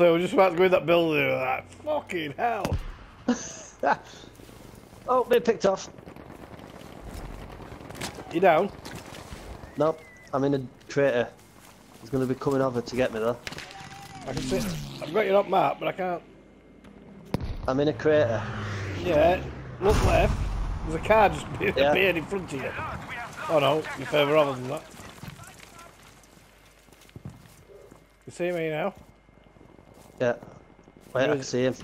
So we're just about to go in that building with that. Fucking hell. oh, bit picked off. You down? Nope, I'm in a crater. He's going to be coming over to get me though. I can see. I've got you up map, but I can't. I'm in a crater. Yeah, look left. There's a car just appeared Yeah. in front of you. Oh no, you're further over than that. You see me now? Yeah. Wait, I Where can see him.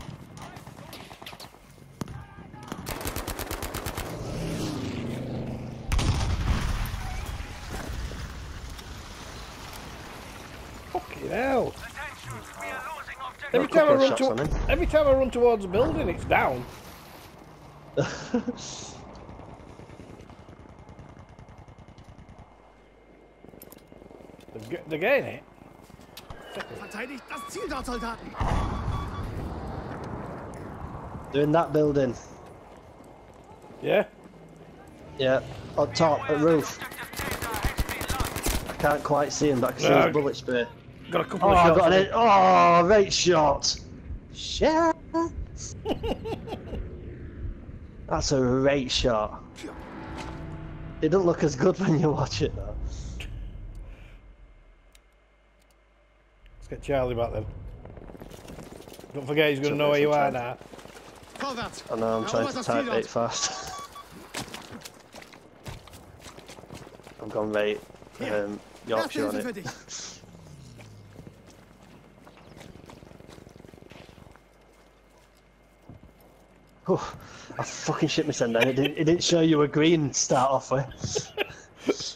Fucking hell. Attention, we are losing objective. Every time I run to every time I run towards a building, it's down. They're, they're getting it. Verteidigt das Ziel dort, Soldaten! They're in that building. Yeah. Yeah, on top, at roof. I can't quite see him, but I can see No. his bullet spray. Got a couple Oh, of I shots. got on an. Oh, great shot! Shit! That's a great shot. It doesn't look as good when you watch it though. Let's get Charlie back then. Don't forget he's going to know where you are now. I know I'm trying Erobert to das type Ziel it fast. I've gone right um, Yorkshire on it. dich! Whew, I fucking shit myself then. It didn't, it didn't show you a green to start off with.